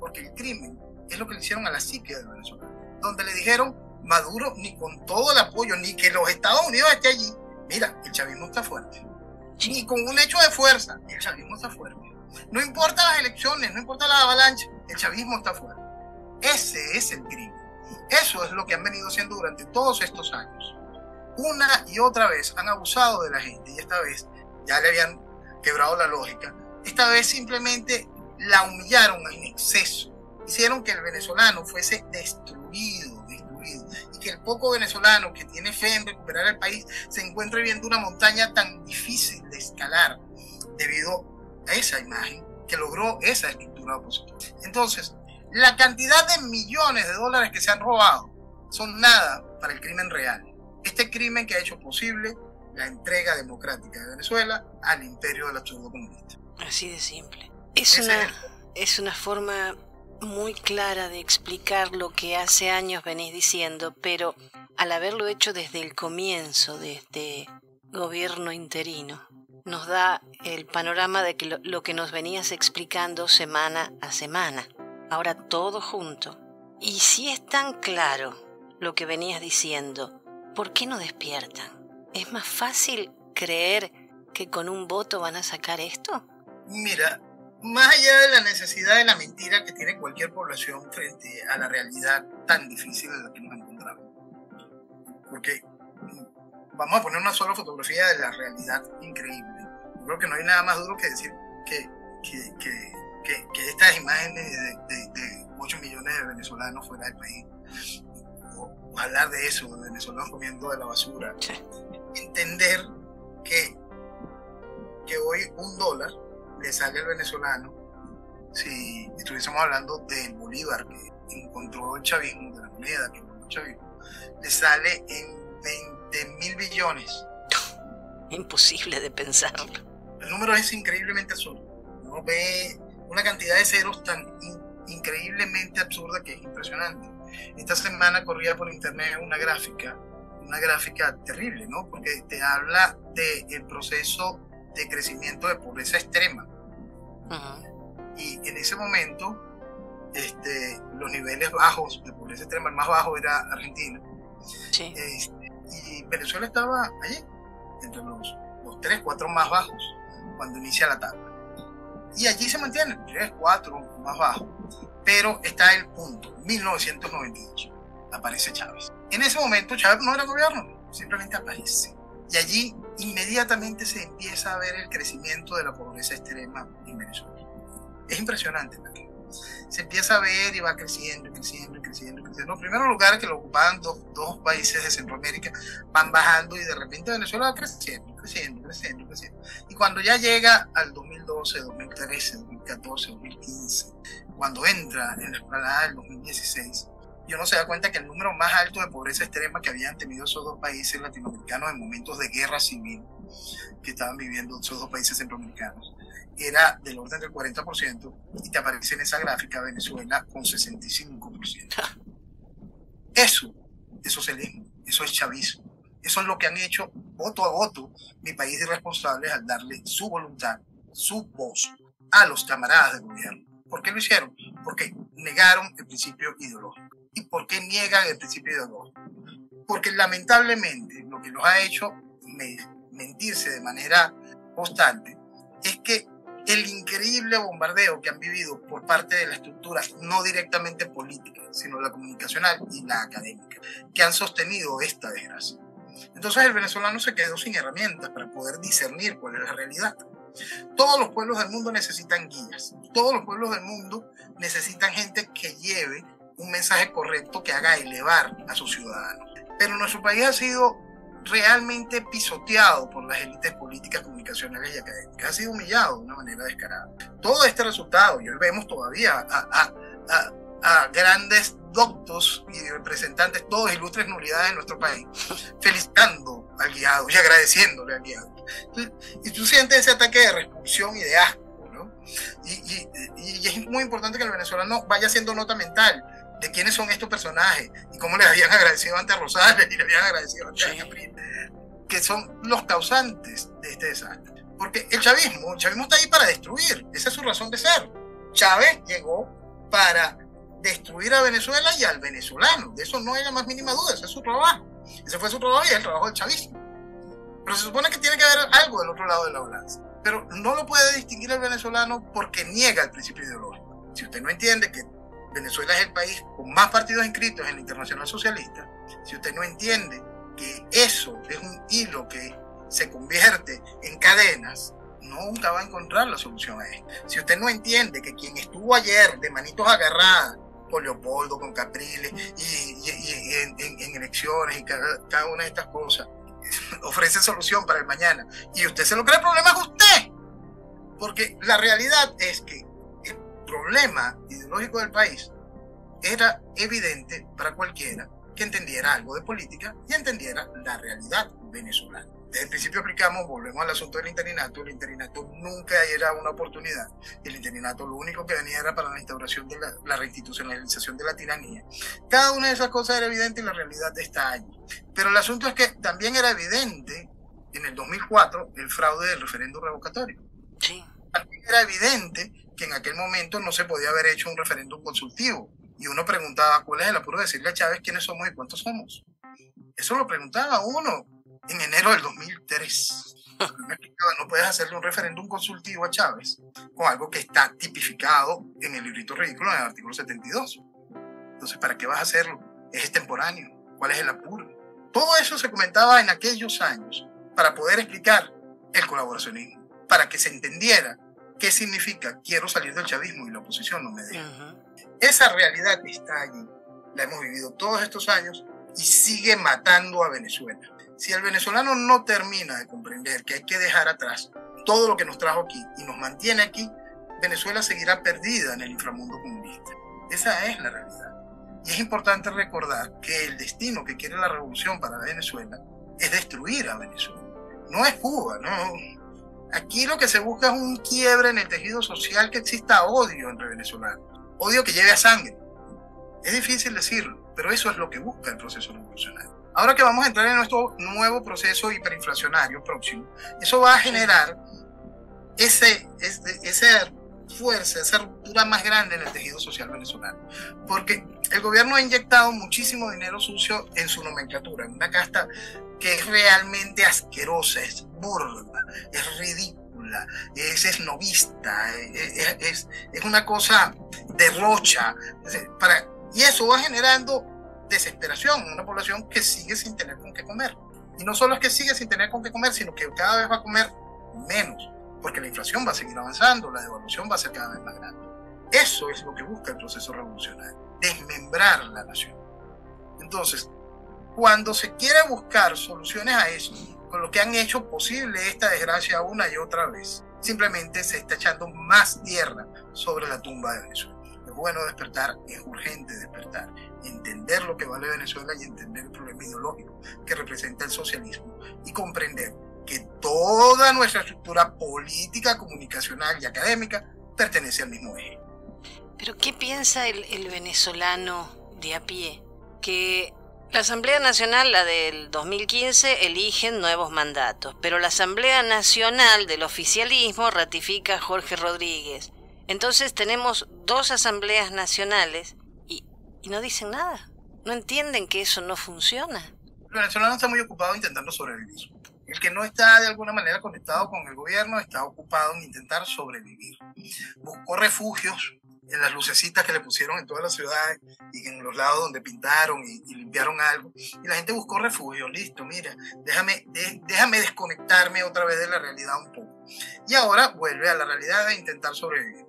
porque el crimen es lo que le hicieron a la psique de Venezuela, donde le dijeron Maduro ni con todo el apoyo, ni que los Estados Unidos esté allí, mira, el chavismo está fuerte, ni con un hecho de fuerza, el chavismo está fuerte. No importa las elecciones, no importa la avalancha, el chavismo está fuerte. Ese es el crimen. Eso es lo que han venido haciendo durante todos estos años. Una y otra vez han abusado de la gente y esta vez ya le habían quebrado la lógica. Esta vez simplemente la humillaron en exceso. Hicieron que el venezolano fuese destruido, destruido. Y que el poco venezolano que tiene fe en recuperar el país se encuentre viendo una montaña tan difícil de escalar debido a esa imagen que logró esa estructura opositora. Entonces, la cantidad de millones de dólares que se han robado son nada para el crimen real. Este crimen que ha hecho posible la entrega democrática de Venezuela al imperio del absurdo comunista. Así de simple. Es una, es una forma muy clara de explicar lo que hace años venís diciendo, pero al haberlo hecho desde el comienzo de este gobierno interino, nos da el panorama de que lo, lo que nos venías explicando semana a semana. Ahora todo junto. Y si es tan claro lo que venías diciendo, ¿por qué no despiertan? ¿Es más fácil creer que con un voto van a sacar esto? Mira, más allá de la necesidad de la mentira que tiene cualquier población frente a la realidad tan difícil en la que nos encontramos. Porque vamos a poner una sola fotografía de la realidad increíble. Yo creo que no hay nada más duro que decir que, que, que, estas imágenes de, de, 8 millones de venezolanos fuera del país, hablar de eso, de venezolanos comiendo de la basura, entender que, que hoy un dólar le sale al venezolano, si estuviésemos hablando del Bolívar que encontró el chavismo, de la moneda que encontró el chavismo, le sale en 20 mil billones. Imposible de pensarlo. El número es increíblemente absurdo. Uno ve una cantidad de ceros tan increíblemente absurda que es impresionante. Esta semana corría por internet una gráfica, una gráfica terrible, ¿no? Porque te habla del proceso de crecimiento de pobreza extrema. Y en ese momento, este, los niveles bajos de pobreza extrema, el más bajo era Argentina. Este, y Venezuela estaba allí, entre los, los tres, cuatro más bajos, cuando inicia la tabla. Y allí se mantiene, tres, cuatro más bajo. Pero está el punto, 1998. Aparece Chávez. En ese momento Chávez no era gobierno, simplemente aparece. Y allí inmediatamente se empieza a ver el crecimiento de la pobreza extrema en Venezuela. Es impresionante, Se empieza a ver y va creciendo, creciendo, creciendo, creciendo. Los primeros lugares que lo ocupaban dos, dos países de Centroamérica van bajando y de repente Venezuela va creciendo, creciendo, creciendo, creciendo. Y cuando ya llega al 2012, 2013, 2014, 2015, cuando entra en la espalda del 2016, y uno se da cuenta que el número más alto de pobreza extrema que habían tenido esos dos países latinoamericanos en momentos de guerra civil que estaban viviendo esos dos países centroamericanos era del orden del 40% y te aparece en esa gráfica Venezuela con 65%. Eso es socialismo, eso es chavismo, eso es lo que han hecho voto a voto mi país irresponsable al darle su voluntad, su voz a los camaradas del gobierno. ¿Por qué lo hicieron? Porque negaron el principio ideológico. ¿Y por qué niegan el principio ideológico? Porque lamentablemente lo que los ha hecho mentirse de manera constante es que el increíble bombardeo que han vivido por parte de la estructura no directamente política, sino la comunicacional y la académica, que han sostenido esta desgracia. Entonces el venezolano se quedó sin herramientas para poder discernir cuál es la realidad. Todos los pueblos del mundo necesitan guías, todos los pueblos del mundo necesitan gente que lleve un mensaje correcto que haga elevar a sus ciudadanos. Pero nuestro país ha sido realmente pisoteado por las élites políticas, comunicacionales y académicas. Ha sido humillado de una manera descarada. Todo este resultado, y hoy vemos todavía a, grandes doctos y representantes, todos ilustres nulidades de nuestro país, felicitando al guiado y agradeciéndole al guiado. Y tú sientes ese ataque de repulsión y de asco, ¿no? Y, y, y es muy importante que el venezolano vaya haciendo nota mental de quiénes son estos personajes y cómo les habían agradecido ante Rosales y le habían agradecido ante sí. que son los causantes de este desastre. Porque el chavismo, el chavismo está ahí para destruir, esa es su razón de ser. Chávez llegó para destruir a Venezuela y al venezolano, de eso no hay la más mínima duda, ese es su trabajo. Ese fue su trabajo y es el trabajo del chavismo. Pero se supone que tiene que haber algo del otro lado de la balanza. Pero no lo puede distinguir el venezolano porque niega el principio ideológico. Si usted no entiende que Venezuela es el país con más partidos inscritos en la Internacional Socialista, si usted no entiende que eso es un hilo que se convierte en cadenas, nunca va a encontrar la solución a esto. Si usted no entiende que quien estuvo ayer de manitos agarradas con Leopoldo, con Capriles y, en, elecciones y cada, cada, una de estas cosas ofrece solución para el mañana y usted se lo cree, el problema es usted. Porque la realidad es que el problema ideológico del país era evidente para cualquiera que entendiera algo de política y entendiera la realidad venezolana. Desde el principio aplicamos, volvemos al asunto del interinato, el interinato nunca era una oportunidad, el interinato lo único que venía era para la instauración de la, la reinstitucionalización de la tiranía. Cada una de esas cosas era evidente y la realidad está allí. Pero el asunto es que también era evidente en el 2004 el fraude del referéndum revocatorio. Sí. También era evidente que en aquel momento no se podía haber hecho un referéndum consultivo y uno preguntaba, ¿cuál es el apuro de decirle a Chávez quiénes somos y cuántos somos? Eso lo preguntaba uno en enero del 2003. Me explicaba, no puedes hacerle un referéndum consultivo a Chávez con algo que está tipificado en el librito ridículo en el artículo 72. Entonces, ¿para qué vas a hacerlo? Es extemporáneo. ¿Cuál es el apuro? Todo eso se comentaba en aquellos años para poder explicar el colaboracionismo, para que se entendiera qué significa quiero salir del chavismo y la oposición no me deja. Esa realidad está allí. La hemos vivido todos estos años y sigue matando a Venezuela. Si el venezolano no termina de comprender que hay que dejar atrás todo lo que nos trajo aquí y nos mantiene aquí, Venezuela seguirá perdida en el inframundo comunista. Esa es la realidad. Y es importante recordar que el destino que quiere la revolución para Venezuela es destruir a Venezuela. No es Cuba, no. Aquí lo que se busca es un quiebre en el tejido social que exista odio entre venezolanos odio que lleve a sangre. Es difícil decirlo, pero eso es lo que busca el proceso revolucionario. Ahora que vamos a entrar en nuestro nuevo proceso hiperinflacionario próximo, eso va a generar ese, ese, esa fuerza, esa ruptura más grande en el tejido social venezolano. Porque el gobierno ha inyectado muchísimo dinero sucio en su nomenclatura, en una casta que es realmente asquerosa, es burda, es ridícula es esnovista, es, es, es una cosa derrocha. Para, y eso va generando desesperación en una población que sigue sin tener con qué comer. Y no solo es que sigue sin tener con qué comer, sino que cada vez va a comer menos, porque la inflación va a seguir avanzando, la devaluación va a ser cada vez más grande. Eso es lo que busca el proceso revolucionario, desmembrar la nación. Entonces, cuando se quiere buscar soluciones a eso, con lo que han hecho posible esta desgracia una y otra vez. Simplemente se está echando más tierra sobre la tumba de Venezuela. Es bueno despertar, es urgente despertar, entender lo que vale Venezuela y entender el problema ideológico que representa el socialismo y comprender que toda nuestra estructura política, comunicacional y académica pertenece al mismo eje. Pero ¿qué piensa el, el venezolano de a pie? Que la Asamblea Nacional, la del 2015, eligen nuevos mandatos, pero la Asamblea Nacional del oficialismo ratifica a Jorge Rodríguez. Entonces tenemos dos asambleas nacionales y, no dicen nada. No entienden que eso no funciona. El venezolano está muy ocupado intentando sobrevivir. El que no está de alguna manera conectado con el gobierno está ocupado en intentar sobrevivir. Buscó refugios en las lucecitas que le pusieron en todas las ciudades y en los lados donde pintaron y, limpiaron algo. Y la gente buscó refugio, listo, mira, déjame, déjame desconectarme otra vez de la realidad un poco. Y ahora vuelve a la realidad de intentar sobrevivir.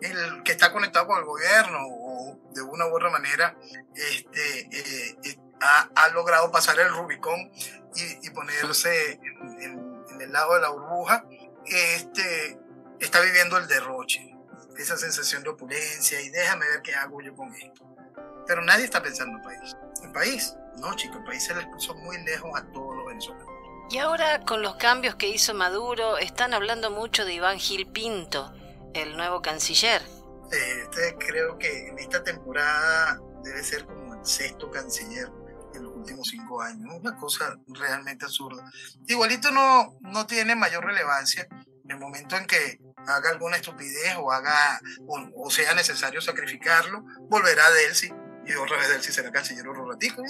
El que está conectado con el gobierno o de una u otra manera este, eh, eh, ha, ha, logrado pasar el Rubicón y, y ponerse en, en, en, el lado de la burbuja, este, está viviendo el derroche esa sensación de opulencia y déjame ver qué hago yo con esto. Pero nadie está pensando en el país. El país, no chicos, el país se les puso muy lejos a todos los venezolanos. Y ahora con los cambios que hizo Maduro, están hablando mucho de Iván Gil Pinto, el nuevo canciller. este creo que en esta temporada debe ser como el sexto canciller en los últimos cinco años. Una cosa realmente absurda. Igualito no, no tiene mayor relevancia en el momento en que haga alguna estupidez o haga o, sea necesario sacrificarlo, volverá a Delcy y otra vez Delcy será canciller ratico.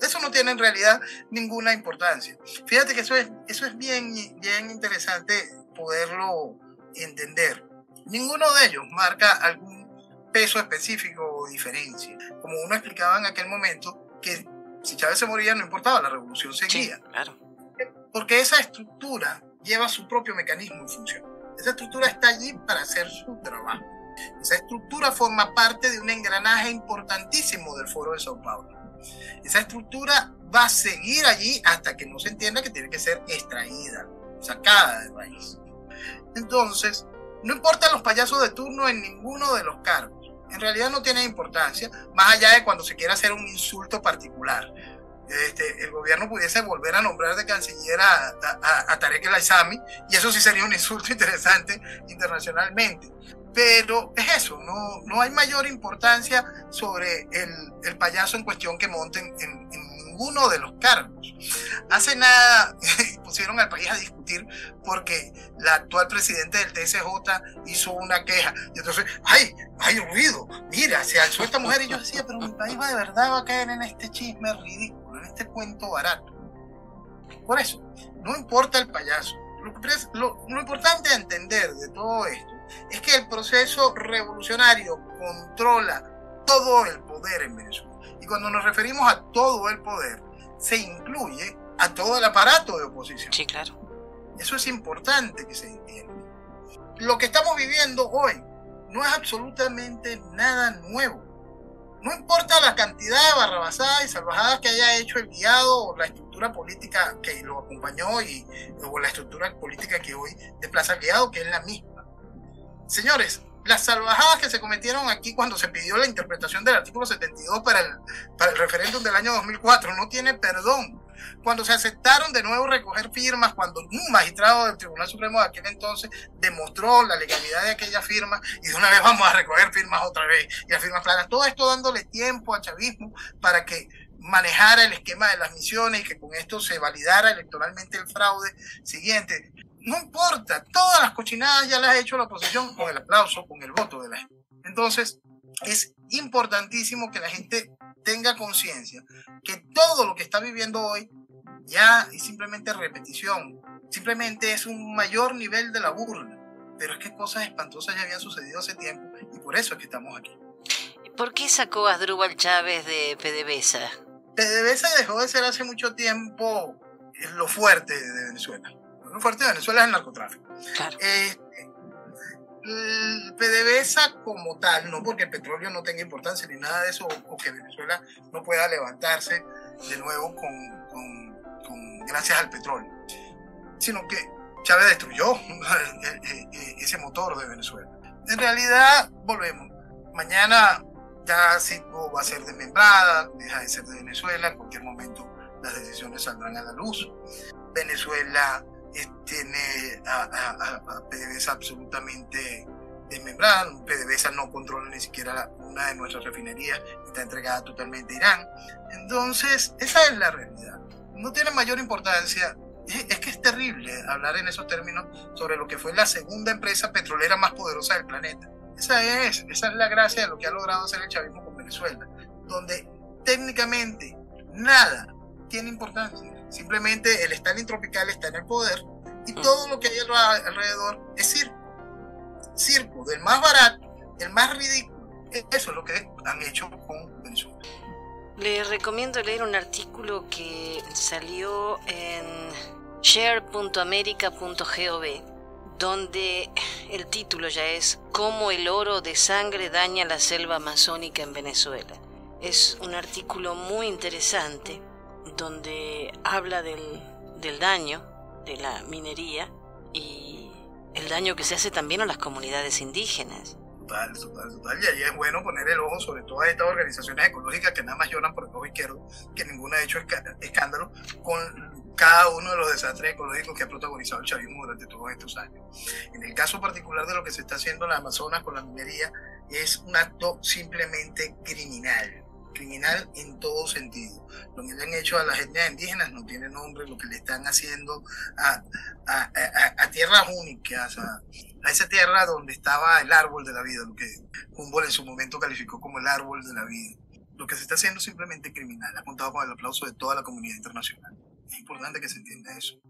Eso no tiene en realidad ninguna importancia. Fíjate que eso es, eso es bien, bien interesante poderlo entender. Ninguno de ellos marca algún peso específico o diferencia. Como uno explicaba en aquel momento, que si Chávez se moría no importaba, la revolución seguía. claro. Porque esa estructura lleva su propio mecanismo y función. Esa estructura está allí para hacer su trabajo. Esa estructura forma parte de un engranaje importantísimo del Foro de Sao Paulo. Esa estructura va a seguir allí hasta que no se entienda que tiene que ser extraída, sacada de raíz. Entonces, no importan los payasos de turno en ninguno de los cargos. En realidad no tiene importancia, más allá de cuando se quiera hacer un insulto particular. Este, el gobierno pudiese volver a nombrar de canciller a, a, Tarek El Aizami, y eso sí sería un insulto interesante internacionalmente. Pero es eso, no, no hay mayor importancia sobre el, el payaso en cuestión que monten en, ninguno de los cargos. Hace nada pusieron al país a discutir porque la actual presidente del TSJ hizo una queja. Y entonces, ¡ay! ¡Hay ruido! Mira, se alzó esta mujer y yo decía, pero mi país va de verdad va a caer en este chisme ridículo, en este cuento barato. Por eso, no importa el payaso. Lo, lo importante a entender de todo esto es que el proceso revolucionario controla todo el poder en Venezuela cuando nos referimos a todo el poder, se incluye a todo el aparato de oposición. Sí, claro. Eso es importante que se entienda. Lo que estamos viviendo hoy no es absolutamente nada nuevo. No importa la cantidad de barrabasadas y salvajadas que haya hecho el guiado o la estructura política que lo acompañó y, o la estructura política que hoy desplaza al guiado, que es la misma. Señores, las salvajadas que se cometieron aquí cuando se pidió la interpretación del artículo 72 para el, para el referéndum del año 2004 no tiene perdón. Cuando se aceptaron de nuevo recoger firmas, cuando un magistrado del Tribunal Supremo de aquel entonces demostró la legalidad de aquella firma y de una vez vamos a recoger firmas otra vez y las firmas planas, todo esto dándole tiempo a chavismo para que manejara el esquema de las misiones y que con esto se validara electoralmente el fraude siguiente no importa, todas las cochinadas ya las ha hecho la oposición con el aplauso, con el voto de la gente. Entonces, es importantísimo que la gente tenga conciencia que todo lo que está viviendo hoy ya es simplemente repetición, simplemente es un mayor nivel de la burla, pero es que cosas espantosas ya habían sucedido hace tiempo y por eso es que estamos aquí. ¿Por qué sacó a Drubal Chávez de PDVSA? PDVSA dejó de ser hace mucho tiempo lo fuerte de Venezuela lo fuerte de Venezuela es el narcotráfico. Eh, el PDVSA como tal, no porque el petróleo no tenga importancia ni nada de eso, o, que Venezuela no pueda levantarse de nuevo con, gracias al petróleo, sino que Chávez destruyó ese motor de Venezuela. En realidad, volvemos. Mañana ya Citgo va a ser desmembrada, deja de ser de Venezuela, en cualquier momento las decisiones saldrán a la luz. Venezuela tiene a, a, PDVSA absolutamente desmembrada. PDVSA no controla ni siquiera una de nuestras refinerías, está entregada totalmente a Irán. Entonces, esa es la realidad. No tiene mayor importancia. Es, que es terrible hablar en esos términos sobre lo que fue la segunda empresa petrolera más poderosa del planeta. Esa es, esa es la gracia de lo que ha logrado hacer el chavismo con Venezuela, donde técnicamente nada tiene importancia Simplemente el Stalin tropical está en el poder y mm. todo lo que hay alrededor es circo. Circo, del más barato, el más ridículo. Eso es lo que han hecho con Venezuela. Le recomiendo leer un artículo que salió en share.america.gov, donde el título ya es Cómo el oro de sangre daña la selva amazónica en Venezuela. Es un artículo muy interesante donde habla del, del daño de la minería y el daño que se hace también a las comunidades indígenas. Total, total, total. Y ahí es bueno poner el ojo sobre todas estas organizaciones ecológicas que nada más lloran por el ojo izquierdo, que ninguna ha hecho escándalo con cada uno de los desastres ecológicos que ha protagonizado el chavismo durante todos estos años. En el caso particular de lo que se está haciendo en la Amazonas con la minería, es un acto simplemente criminal criminal en todo sentido. Lo que le han hecho a las etnias indígenas no tiene nombre, lo que le están haciendo a, a, tierras únicas, a, esa tierra donde estaba el árbol de la vida, lo que Humboldt en su momento calificó como el árbol de la vida. Lo que se está haciendo simplemente criminal, ha contado con el aplauso de toda la comunidad internacional. Es importante que se entienda eso,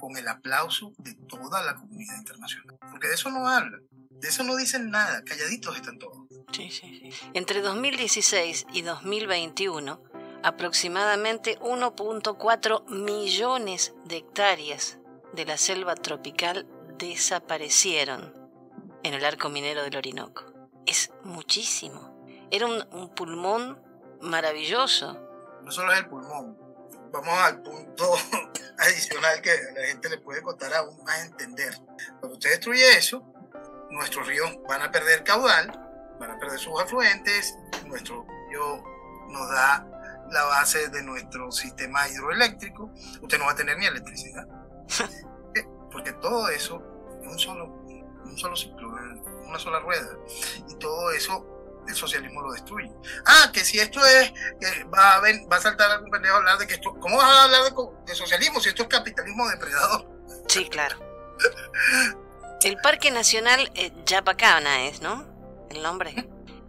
con el aplauso de toda la comunidad internacional, porque de eso no hablan, de eso no dicen nada, calladitos están todos. Sí, sí, sí. Entre 2016 y 2021, aproximadamente 1.4 millones de hectáreas de la selva tropical desaparecieron en el arco minero del Orinoco. Es muchísimo. Era un, pulmón maravilloso. No solo es el pulmón. Vamos al punto adicional que la gente le puede costar aún más entender. Cuando usted destruye eso, nuestros ríos van a perder caudal van a perder sus afluentes, nuestro río nos da la base de nuestro sistema hidroeléctrico, usted no va a tener ni electricidad. Porque todo eso es un solo, un solo ciclo, una sola rueda. Y todo eso el socialismo lo destruye. Ah, que si esto es, va, a va a saltar algún pendejo a hablar de que esto, ¿cómo vas a hablar de, socialismo si esto es capitalismo depredador? Sí, claro. El Parque Nacional eh, Yapacana es, ¿no? El nombre,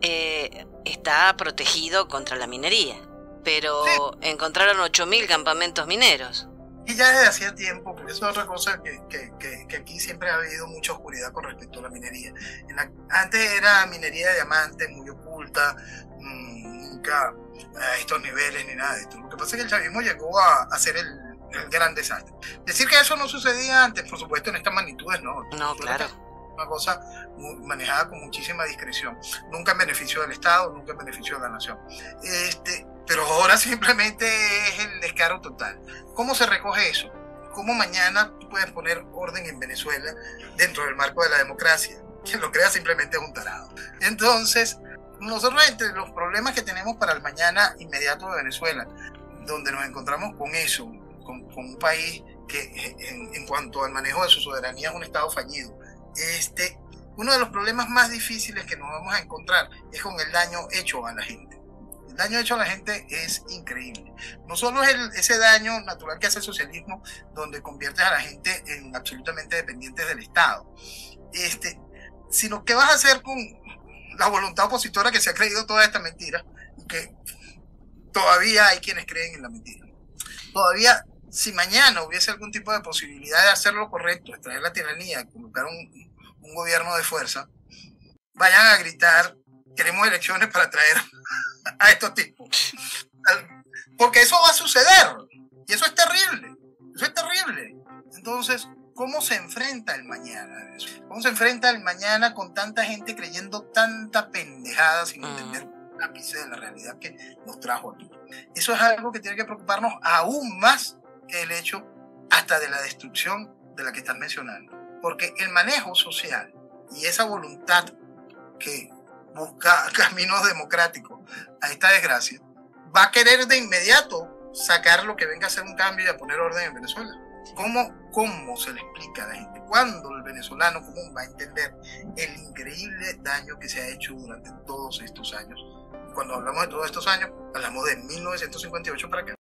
eh, está protegido contra la minería. Pero encontraron 8.000 campamentos mineros. Y ya desde hacía tiempo, porque eso es otra cosa que, que, aquí siempre ha habido mucha oscuridad con respecto a la minería. antes era minería de diamantes, muy oculta, mm, nunca a estos niveles ni nada de esto. Lo que pasa es que el chavismo llegó a, hacer el, el gran desastre. Decir que eso no sucedía antes, por supuesto, en estas magnitudes, no. No, claro una cosa manejada con muchísima discreción, nunca en beneficio del Estado, nunca en beneficio de la nación. Este, pero ahora simplemente es el descaro total. ¿Cómo se recoge eso? ¿Cómo mañana tú puedes poner orden en Venezuela dentro del marco de la democracia? Quien lo crea simplemente es un tarado. Entonces, nosotros entre los problemas que tenemos para el mañana inmediato de Venezuela, donde nos encontramos con eso, con, un país que en, en, cuanto al manejo de su soberanía es un Estado fallido, este, uno de los problemas más difíciles que nos vamos a encontrar es con el daño hecho a la gente. El daño hecho a la gente es increíble. No solo es ese daño natural que hace el socialismo, donde convierte a la gente en absolutamente dependientes del Estado, este, sino qué vas a hacer con la voluntad opositora que se ha creído toda esta mentira, que todavía hay quienes creen en la mentira. Todavía si mañana hubiese algún tipo de posibilidad de hacer lo correcto, de traer la tiranía, colocar un, un gobierno de fuerza, vayan a gritar, queremos elecciones para traer a estos tipos. Porque eso va a suceder. Y eso es terrible. Eso es terrible. Entonces, ¿cómo se enfrenta el mañana? ¿Cómo se enfrenta el mañana con tanta gente creyendo tanta pendejada sin entender la pizza de la realidad que nos trajo aquí? Eso es algo que tiene que preocuparnos aún más el hecho hasta de la destrucción de la que están mencionando. Porque el manejo social y esa voluntad que busca caminos democráticos a esta desgracia, va a querer de inmediato sacar lo que venga a ser un cambio y a poner orden en Venezuela. ¿Cómo, cómo se le explica a la gente? ¿Cuándo el venezolano común va a entender el increíble daño que se ha hecho durante todos estos años? Cuando hablamos de todos estos años, hablamos de 1958 para acá.